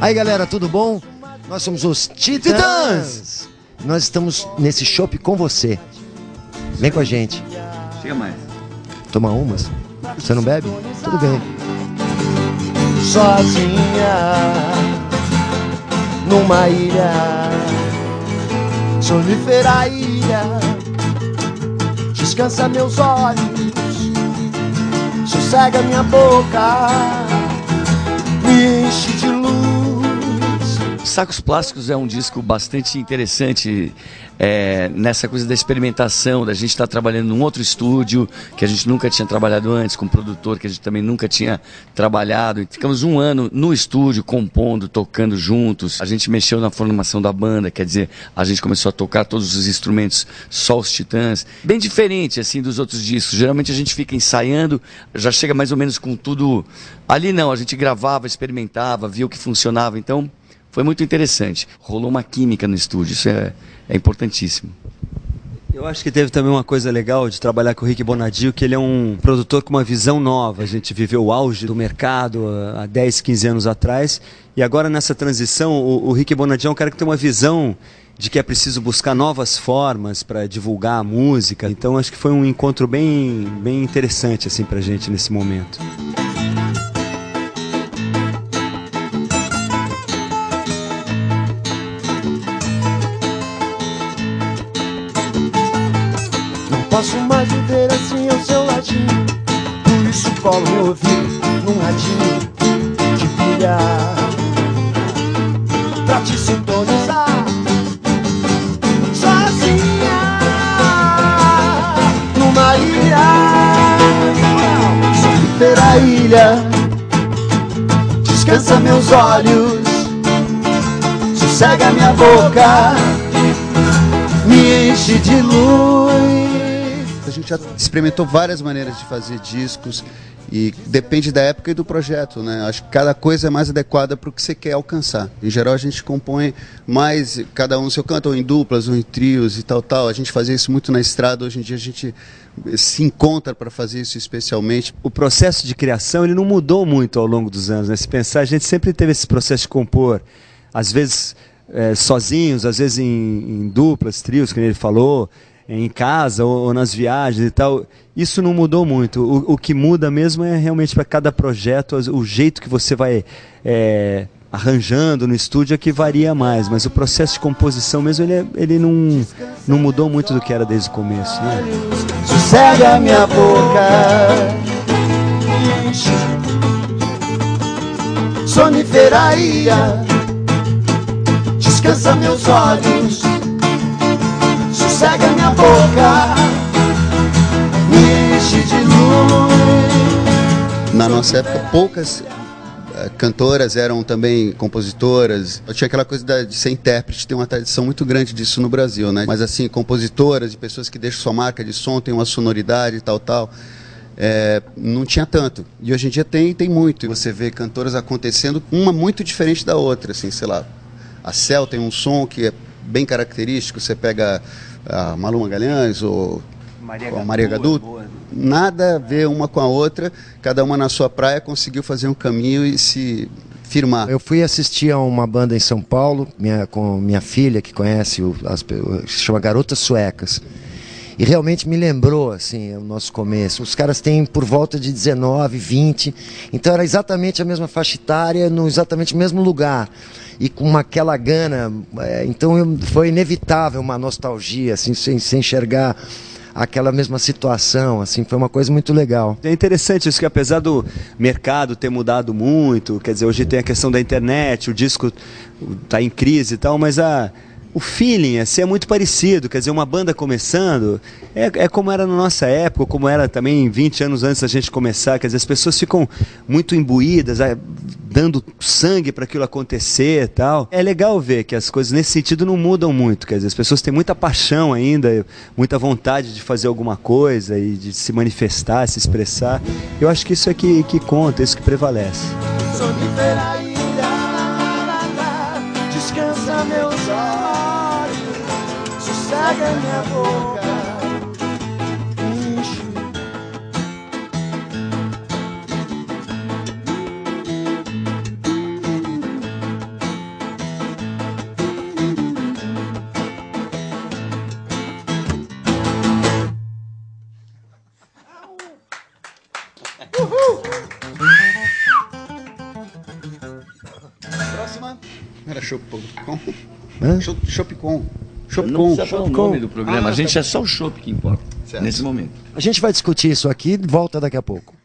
Aí galera, tudo bom? Nós somos os Titãs. Nós estamos nesse shopping com você. Vem com a gente. Chega mais. Tomar umas? Você não bebe? Tudo bem. sozinha numa ilha, sonífera ilha, descansa meus olhos, sossega minha boca, Sacos Plásticos é um disco bastante interessante é, nessa coisa da experimentação, da gente estar trabalhando num outro estúdio que a gente nunca tinha trabalhado antes, com um produtor que a gente também nunca tinha trabalhado. E ficamos um ano no estúdio, compondo, tocando juntos. A gente mexeu na formação da banda, quer dizer, a gente começou a tocar todos os instrumentos, só os Titãs. Bem diferente, assim, dos outros discos. Geralmente a gente fica ensaiando, já chega mais ou menos com tudo... Ali não, a gente gravava, experimentava, via o que funcionava, então... Foi muito interessante. Rolou uma química no estúdio, isso é, é importantíssimo. Eu acho que teve também uma coisa legal de trabalhar com o Rick Bonadio, que ele é um produtor com uma visão nova. A gente viveu o auge do mercado há 10, 15 anos atrás. E agora nessa transição, o, o Rick Bonadio é um cara que tem uma visão de que é preciso buscar novas formas para divulgar a música. Então acho que foi um encontro bem, bem interessante assim pra gente nesse momento. Posso mais viver assim ao seu ladinho. Por isso colo meu ouvido num radinho de pilha pra te sintonizar. Sozinha numa ilha, soliteira ilha. Descansa meus olhos, sossega minha boca me enche de luz. Gente já experimentou várias maneiras de fazer discos e depende da época e do projeto, né? Acho que cada coisa é mais adequada para o que você quer alcançar. Em geral a gente compõe mais, cada um no seu canto, ou em duplas, ou em trios e tal, tal. A gente fazia isso muito na estrada, hoje em dia a gente se encontra para fazer isso especialmente. o processo de criação ele não mudou muito ao longo dos anos. Né? Se pensar, a gente sempre teve esse processo de compor, às vezes eh, sozinhos, às vezes em, em duplas, trios, como ele falou, em casa ou, ou nas viagens e tal. Isso não mudou muito. O, o que muda mesmo é realmente para cada projeto o jeito que você vai eh, arranjando no estúdio é que varia mais. Mas o processo de composição mesmo ele, é- ele não, não mudou muito do que era desde o começo. Né? sossega minha boca. Ilha, descansa meus olhos, sossega minha boca, me enche de luz. Na nossa época, poucas eh, cantoras eram também compositoras. Eu tinha aquela coisa de ser intérprete, tem uma tradição muito grande disso no Brasil, né? Mas assim, compositoras e pessoas que deixam sua marca de som, tem uma sonoridade e tal, tal. eh, não tinha tanto. E hoje em dia tem, tem muito. E você vê cantoras acontecendo, uma muito diferente da outra, assim, sei lá. A Cel tem um som que é bem característico. Você pega a Malu Magalhães ou ou a Maria Gadu, nada a ver uma com a outra, cada uma na sua praia conseguiu fazer um caminho e se firmar. Eu fui assistir a uma banda em São Paulo, minha, com minha filha, que conhece, o, as, se chama Garotas Suecas. E realmente me lembrou, assim, o nosso começo. Os caras têm por volta de 19, 20. Então era exatamente a mesma faixa etária, no exatamente o mesmo lugar. E com aquela gana. é, então eu- foi inevitável uma nostalgia, assim, sem, sem enxergar aquela mesma situação, assim, foi uma coisa muito legal. É interessante isso que apesar do mercado ter mudado muito, quer dizer, hoje tem a questão da internet, o disco está em crise e tal, mas a, o feeling assim, é muito parecido, quer dizer, uma banda começando é, é como era na nossa época, como era também 20 anos antes da gente começar, quer dizer, as pessoas ficam muito imbuídas, dando sangue para aquilo acontecer tal. É legal ver que as coisas nesse sentido não mudam muito, quer dizer, as pessoas têm muita paixão ainda, muita vontade de fazer alguma coisa e de se manifestar, se expressar. Eu acho que isso é que, que conta, isso que prevalece. Traga minha boca, Próxima era shop.com. Shop.com. Não precisa falar o nome do programa, Ah, a gente tá é só o chopp que importa, Certo. nesse momento. A gente vai discutir isso aqui e volta daqui a pouco.